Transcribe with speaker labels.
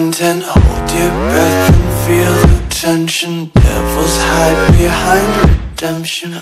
Speaker 1: content, hold your breath and feel the tension. Devils hide behind redemption.